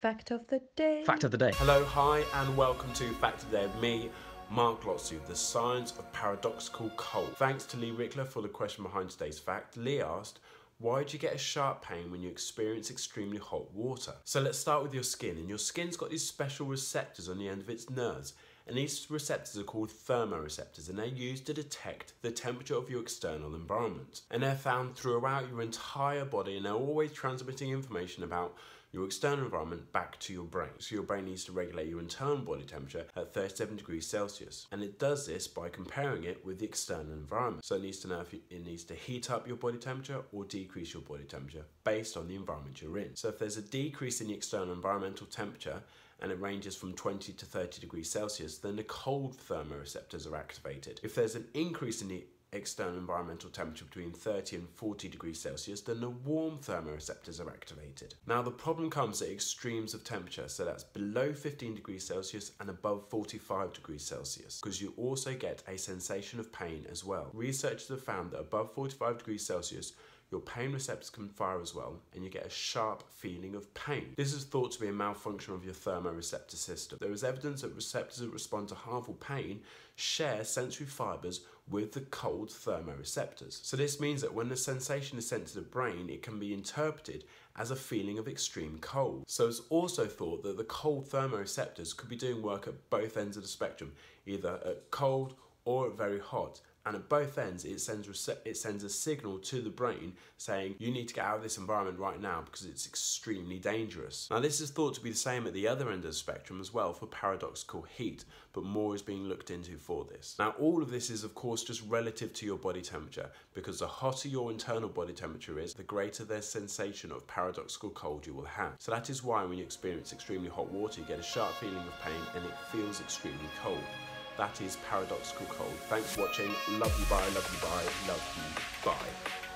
Fact of the day. Fact of the day. Hello, hi, and welcome to Fact of the Day with me, Mark Lotsu, the science of paradoxical cold. Thanks to Lee Rickler for the question behind today's fact. Lee asked, why do you get a sharp pain when you experience extremely hot water? So let's start with your skin. And your skin's got these special receptors on the end of its nerves. And these receptors are called thermoreceptors and they're used to detect the temperature of your external environment. And they're found throughout your entire body and they're always transmitting information about your external environment back to your brain. So your brain needs to regulate your internal body temperature at 37 degrees Celsius. And it does this by comparing it with the external environment. So it needs to know if it needs to heat up your body temperature or decrease your body temperature based on the environment you're in. So if there's a decrease in the external environmental temperature and it ranges from 20 to 30 degrees Celsius, then the cold thermoreceptors are activated. If there's an increase in the external environmental temperature between 30 and 40 degrees Celsius, then the warm thermoreceptors are activated. Now the problem comes at extremes of temperature, so that's below 15 degrees Celsius and above 45 degrees Celsius, because you also get a sensation of pain as well. Researchers have found that above 45 degrees Celsius, your pain receptors can fire as well, and you get a sharp feeling of pain. This is thought to be a malfunction of your thermoreceptor system. There is evidence that receptors that respond to harmful pain share sensory fibers with the cold thermoreceptors. So this means that when the sensation is sent to the brain, it can be interpreted as a feeling of extreme cold. So it's also thought that the cold thermoreceptors could be doing work at both ends of the spectrum, either at cold or very hot and at both ends it sends it sends a signal to the brain saying you need to get out of this environment right now because it's extremely dangerous. Now this is thought to be the same at the other end of the spectrum as well for paradoxical heat, but more is being looked into for this. Now all of this is of course just relative to your body temperature because the hotter your internal body temperature is, the greater the sensation of paradoxical cold you will have. So that is why when you experience extremely hot water you get a sharp feeling of pain and it feels extremely cold. That is Paradoxical Cold. Thanks for watching. Love you, bye, love you, bye, love you, bye.